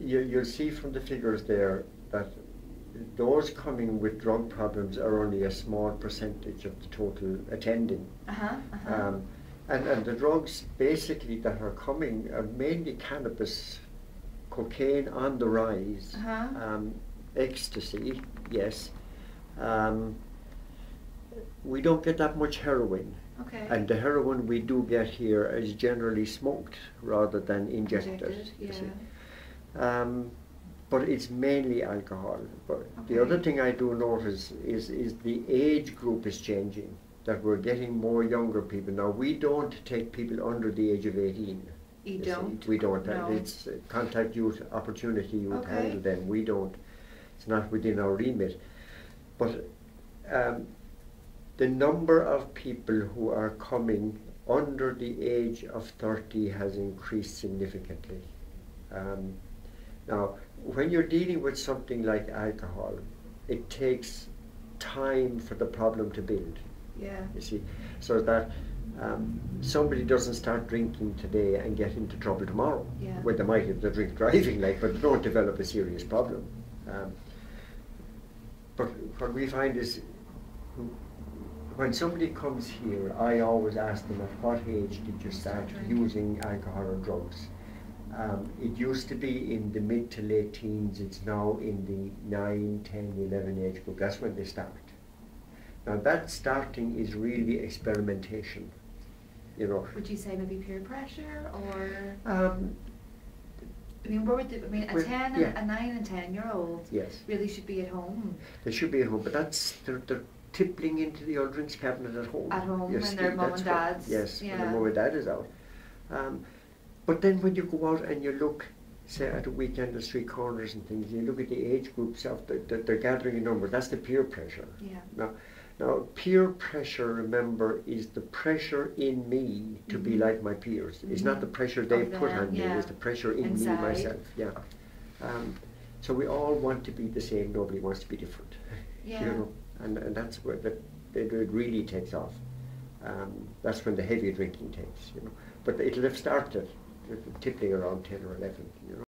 you, you'll see from the figures there that those coming with drug problems are only a small percentage of the total attending. Uh-huh, uh-huh. Um, and, and the drugs basically that are coming are mainly cannabis, cocaine on the rise, Uh-huh. um, ecstasy, yes. Um, we don't get that much heroin. okay. And the heroin we do get here is generally smoked rather than injected. Injected, yeah. See. Um, but it's mainly alcohol. But the other thing I do notice is, is the age group is changing. That we're getting more younger people now. We don't take people under the age of eighteen. You see. don't? We don't. No. It's contact youth, opportunity youth Okay. handle them. We don't. It's not within our remit. But um, the number of people who are coming under the age of 30 has increased significantly. Um, now, when you're dealing with something like alcohol, it takes time for the problem to build Yeah. you see, so that um, somebody doesn't start drinking today and get into trouble tomorrow. Yeah. Well, they might if they drink driving, like, but they don't develop a serious problem. Um, but what we find is, when somebody comes here, I always ask them, at what age did you start Start using alcohol or drugs? Um, it used to be in the mid to late teens, it's now in the 9, 10, 11 age group. That's when they start. Now that starting is really experimentation, you know. Would you say maybe peer pressure or Um, I mean where would the, I mean a Well, ten yeah. and a nine and ten year old yes, really should be at home. they should be at home, but that's they're, they're tippling into the old drinks cabinet at home. At home yes, when their mum and what- dad's- yes, when their mum and dad is out. Um, but then when you go out and you look, say at a weekend at street corners and things, you look at the age groups of the, the, they're gathering in numbers. That's the peer pressure. Yeah. Now, now peer pressure, remember, is the pressure in me to be Mhm. like my peers. It's not the Mhm. pressure they Of put them, on me. It's the pressure in Inside. me myself. Yeah. Um, so we all want to be the same. Nobody wants to be different. Yeah. You know, and and that's where the, it, it really takes off. Um, that's when the heavy drinking takes. You know, but it'll have started tipping around ten or eleven. You know.